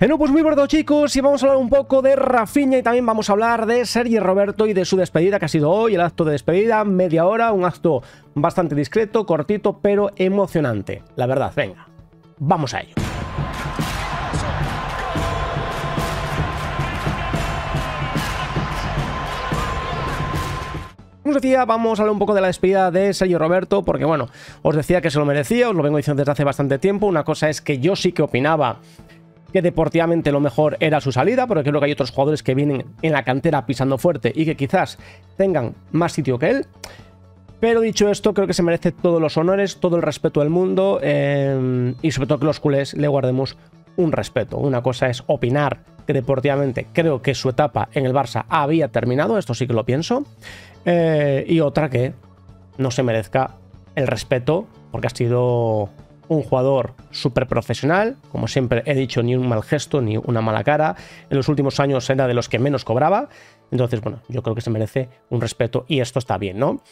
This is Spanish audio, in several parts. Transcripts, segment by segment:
Bueno, pues muy verdad chicos, y vamos a hablar un poco de Rafinha y también vamos a hablar de Sergio Roberto y de su despedida que ha sido hoy, el acto de despedida, media hora, un acto bastante discreto, cortito, pero emocionante. La verdad, venga, vamos a ello. Como os decía, vamos a hablar un poco de la despedida de Sergio Roberto, porque bueno, os decía que se lo merecía, os lo vengo diciendo desde hace bastante tiempo. Una cosa es que yo sí que opinaba que deportivamente lo mejor era su salida, porque creo que hay otros jugadores que vienen en la cantera pisando fuerte y que quizás tengan más sitio que él. Pero dicho esto, creo que se merece todos los honores, todo el respeto del mundo eh, y sobre todo que los culés le guardemos un respeto. Una cosa es opinar que deportivamente creo que su etapa en el Barça había terminado, esto sí que lo pienso, eh, y otra que no se merezca el respeto porque ha sido un jugador súper profesional, como siempre he dicho, ni un mal gesto, ni una mala cara. En los últimos años era de los que menos cobraba. Entonces, bueno, yo creo que se merece un respeto y esto está bien, ¿no?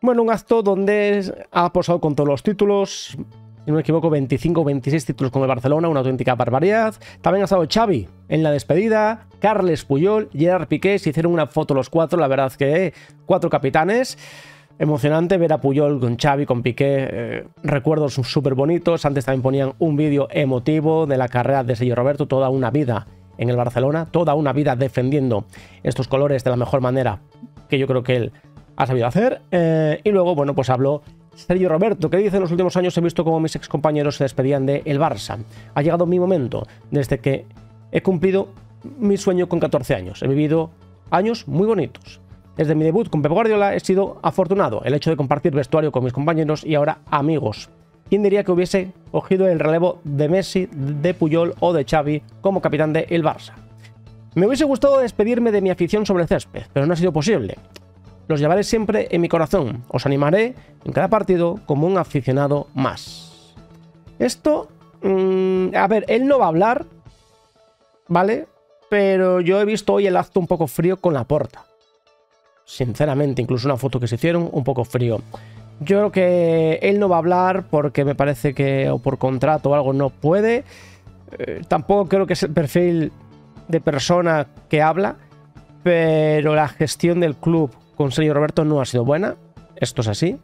Bueno, un acto donde ha posado con todos los títulos, si no me equivoco, 25 o 26 títulos con el Barcelona, una auténtica barbaridad. También ha estado Xavi en la despedida, Carles Puyol, Gerard Piqué, se hicieron una foto los cuatro, la verdad que cuatro capitanes emocionante ver a Puyol con Xavi, con Piqué, eh, recuerdos súper bonitos. Antes también ponían un vídeo emotivo de la carrera de Sergio Roberto, toda una vida en el Barcelona, toda una vida defendiendo estos colores de la mejor manera que yo creo que él ha sabido hacer. Eh, y luego, bueno, pues habló Sergio Roberto, que dice en los últimos años he visto cómo mis ex compañeros se despedían de el Barça. Ha llegado mi momento, desde que he cumplido mi sueño con 14 años. He vivido años muy bonitos. Desde mi debut con Pep Guardiola he sido afortunado el hecho de compartir vestuario con mis compañeros y ahora amigos. ¿Quién diría que hubiese cogido el relevo de Messi, de Puyol o de Xavi como capitán de el Barça? Me hubiese gustado despedirme de mi afición sobre el césped, pero no ha sido posible. Los llevaré siempre en mi corazón. Os animaré en cada partido como un aficionado más. Esto... Mmm, a ver, él no va a hablar, ¿vale? Pero yo he visto hoy el acto un poco frío con la porta sinceramente, incluso una foto que se hicieron, un poco frío. Yo creo que él no va a hablar porque me parece que o por contrato o algo no puede. Eh, tampoco creo que es el perfil de persona que habla, pero la gestión del club con Sergio Roberto no ha sido buena. Esto es así.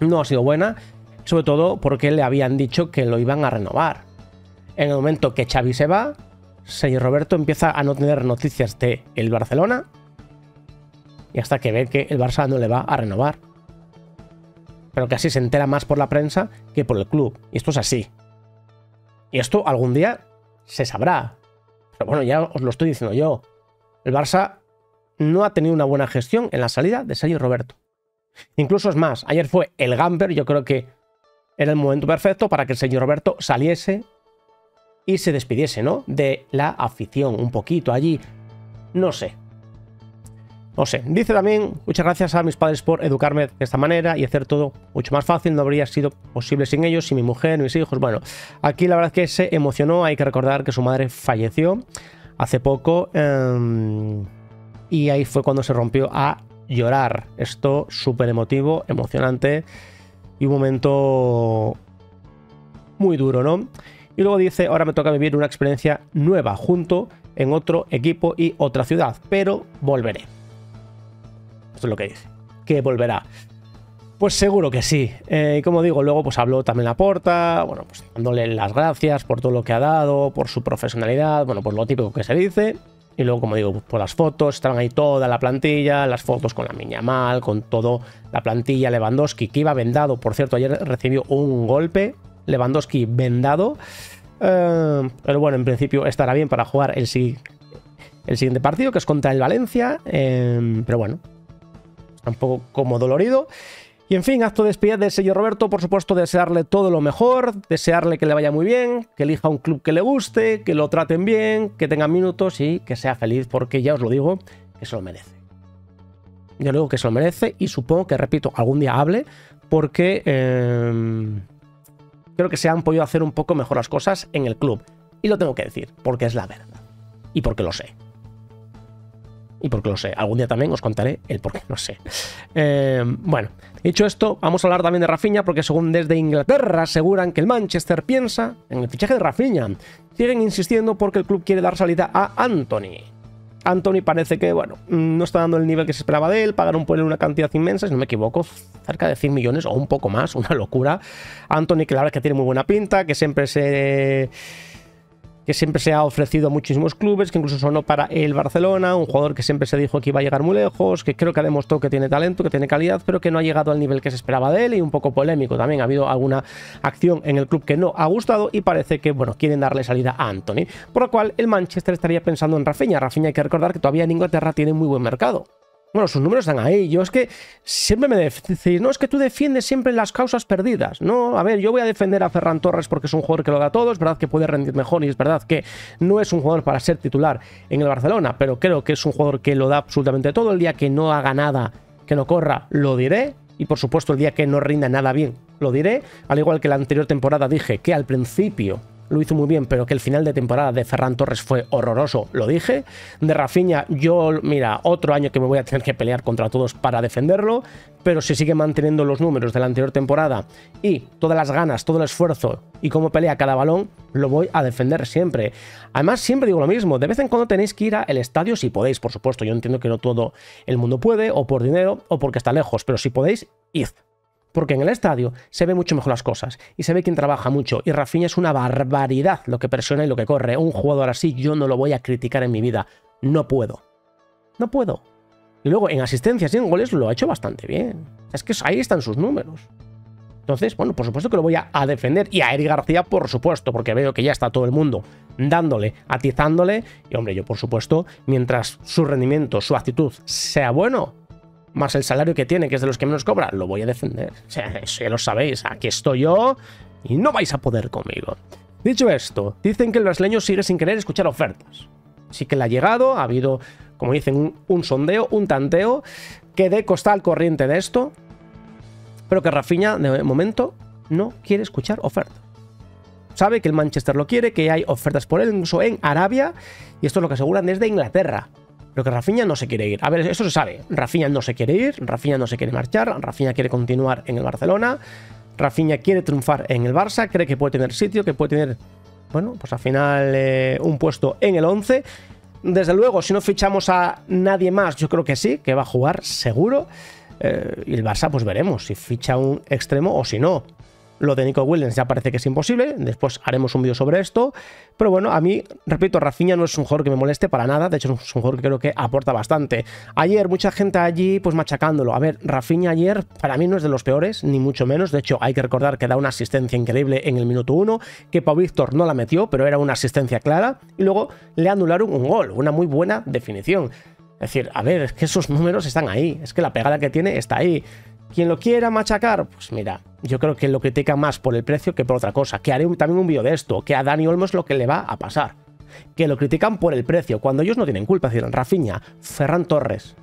No ha sido buena, sobre todo porque le habían dicho que lo iban a renovar. En el momento que Xavi se va, Sergio Roberto empieza a no tener noticias de el Barcelona y hasta que ve que el Barça no le va a renovar. Pero que así se entera más por la prensa que por el club. Y esto es así. Y esto algún día se sabrá. Pero bueno, ya os lo estoy diciendo yo. El Barça no ha tenido una buena gestión en la salida de Sergio Roberto. Incluso es más, ayer fue el Gamper, yo creo que era el momento perfecto para que el señor Roberto saliese y se despidiese, ¿no? De la afición, un poquito allí. No sé, no sé, dice también, muchas gracias a mis padres por educarme de esta manera y hacer todo mucho más fácil, no habría sido posible sin ellos, sin mi mujer, mis hijos. Bueno, aquí la verdad es que se emocionó, hay que recordar que su madre falleció hace poco em, y ahí fue cuando se rompió a llorar. Esto súper emotivo, emocionante y un momento muy duro, ¿no? Y luego dice, ahora me toca vivir una experiencia nueva junto en otro equipo y otra ciudad, pero volveré. Esto es lo que dice. Que volverá. Pues seguro que sí. Eh, como digo, luego pues habló también la porta, bueno, pues dándole las gracias por todo lo que ha dado, por su profesionalidad, bueno, por lo típico que se dice. Y luego, como digo, por las fotos, estaban ahí toda la plantilla, las fotos con la Miña Mal, con todo la plantilla, Lewandowski, que iba vendado, por cierto, ayer recibió un golpe, Lewandowski vendado. Eh, pero bueno, en principio estará bien para jugar el, el siguiente partido, que es contra el Valencia. Eh, pero bueno, un poco como dolorido. Y en fin, acto de despedida de sello Roberto, por supuesto, desearle todo lo mejor, desearle que le vaya muy bien, que elija un club que le guste, que lo traten bien, que tenga minutos y que sea feliz, porque ya os lo digo, que se lo merece. Yo digo que se lo merece y supongo que, repito, algún día hable, porque em, creo que se han podido hacer un poco mejor las cosas en el club. Y lo tengo que decir, porque es la verdad. Y porque lo sé. Y porque lo sé. Algún día también os contaré el por qué, no sé. Eh, bueno, dicho esto, vamos a hablar también de Rafinha, porque según desde Inglaterra aseguran que el Manchester piensa en el fichaje de Rafinha. Siguen insistiendo porque el club quiere dar salida a Anthony. Anthony parece que, bueno, no está dando el nivel que se esperaba de él, pagaron por él una cantidad inmensa, si no me equivoco, cerca de 100 millones o un poco más, una locura. Anthony, que la verdad es que tiene muy buena pinta, que siempre se que siempre se ha ofrecido a muchísimos clubes, que incluso sonó para el Barcelona, un jugador que siempre se dijo que iba a llegar muy lejos, que creo que ha demostrado que tiene talento, que tiene calidad, pero que no ha llegado al nivel que se esperaba de él y un poco polémico también. Ha habido alguna acción en el club que no ha gustado y parece que, bueno, quieren darle salida a Anthony. Por lo cual, el Manchester estaría pensando en Rafinha. Rafinha hay que recordar que todavía en Inglaterra tiene muy buen mercado. Bueno, sus números están ahí. Yo es que siempre me decís, no, es que tú defiendes siempre las causas perdidas. No, a ver, yo voy a defender a Ferran Torres porque es un jugador que lo da todo. Es verdad que puede rendir mejor y es verdad que no es un jugador para ser titular en el Barcelona, pero creo que es un jugador que lo da absolutamente todo. El día que no haga nada, que no corra, lo diré. Y por supuesto, el día que no rinda nada bien, lo diré. Al igual que la anterior temporada dije que al principio lo hizo muy bien, pero que el final de temporada de Ferran Torres fue horroroso, lo dije. De Rafinha, yo, mira, otro año que me voy a tener que pelear contra todos para defenderlo, pero si sigue manteniendo los números de la anterior temporada y todas las ganas, todo el esfuerzo y cómo pelea cada balón, lo voy a defender siempre. Además, siempre digo lo mismo, de vez en cuando tenéis que ir al estadio si podéis, por supuesto, yo entiendo que no todo el mundo puede, o por dinero, o porque está lejos, pero si podéis, id porque en el estadio se ve mucho mejor las cosas y se ve quién trabaja mucho. Y Rafinha es una barbaridad lo que presiona y lo que corre. Un jugador así yo no lo voy a criticar en mi vida. No puedo. No puedo. Y luego en asistencias y en goles lo ha hecho bastante bien. Es que ahí están sus números. Entonces, bueno, por supuesto que lo voy a, defender. Y a Eric García, por supuesto, porque veo que ya está todo el mundo dándole, atizándole. Y hombre, yo por supuesto, mientras su rendimiento, su actitud sea bueno, más el salario que tiene, que es de los que menos cobra, lo voy a defender. O sea, eso ya lo sabéis, aquí estoy yo y no vais a poder conmigo. Dicho esto, dicen que el brasileño sigue sin querer escuchar ofertas. Sí que le ha llegado, ha habido, como dicen, un, sondeo, un tanteo, que de costa al corriente de esto, pero que Rafinha, de momento, no quiere escuchar ofertas. Sabe que el Manchester lo quiere, que hay ofertas por él, incluso en Arabia, y esto es lo que aseguran desde Inglaterra. Que Rafinha no se quiere ir. A ver, eso se sabe. Rafinha no se quiere ir, Rafinha no se quiere marchar, Rafinha quiere continuar en el Barcelona, Rafinha quiere triunfar en el Barça, cree que puede tener sitio, que puede tener, bueno, pues al final eh, un puesto en el 11. Desde luego, si no fichamos a nadie más, yo creo que sí, que va a jugar seguro. Eh, y el Barça, pues veremos si ficha un extremo o si no. Lo de Nico Williams ya parece que es imposible, después haremos un vídeo sobre esto, pero bueno, a mí, repito, Rafinha no es un jugador que me moleste para nada, de hecho es un jugador que creo que aporta bastante. Ayer mucha gente allí pues machacándolo, a ver, Rafinha ayer para mí no es de los peores, ni mucho menos, de hecho hay que recordar que da una asistencia increíble en el minuto 1, que Pau Víctor no la metió, pero era una asistencia clara, y luego le anularon un gol, una muy buena definición. Es decir, a ver, es que esos números están ahí, es que la pegada que tiene está ahí. Quien lo quiera machacar, pues mira, yo creo que lo critica más por el precio que por otra cosa. Que haré también un vídeo de esto, que a Dani Olmo es lo que le va a pasar. Que lo critican por el precio, cuando ellos no tienen culpa. Es decir, Rafinha, Ferran Torres,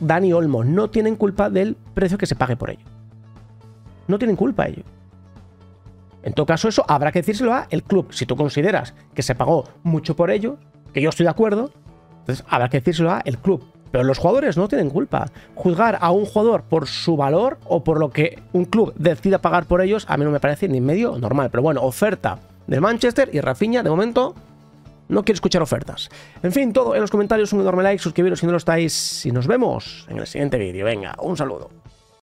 Dani Olmo no tienen culpa del precio que se pague por ello. No tienen culpa ellos. En todo caso, eso habrá que decírselo a el club. Si tú consideras que se pagó mucho por ello, que yo estoy de acuerdo, entonces habrá que decírselo a el club. Pero los jugadores no tienen culpa. Juzgar a un jugador por su valor o por lo que un club decida pagar por ellos, a mí no me parece ni medio normal. Pero bueno, oferta del Manchester y Rafinha, de momento, no quiere escuchar ofertas. En fin, todo en los comentarios, un enorme like, suscribiros si no lo estáis y nos vemos en el siguiente vídeo. Venga, un saludo.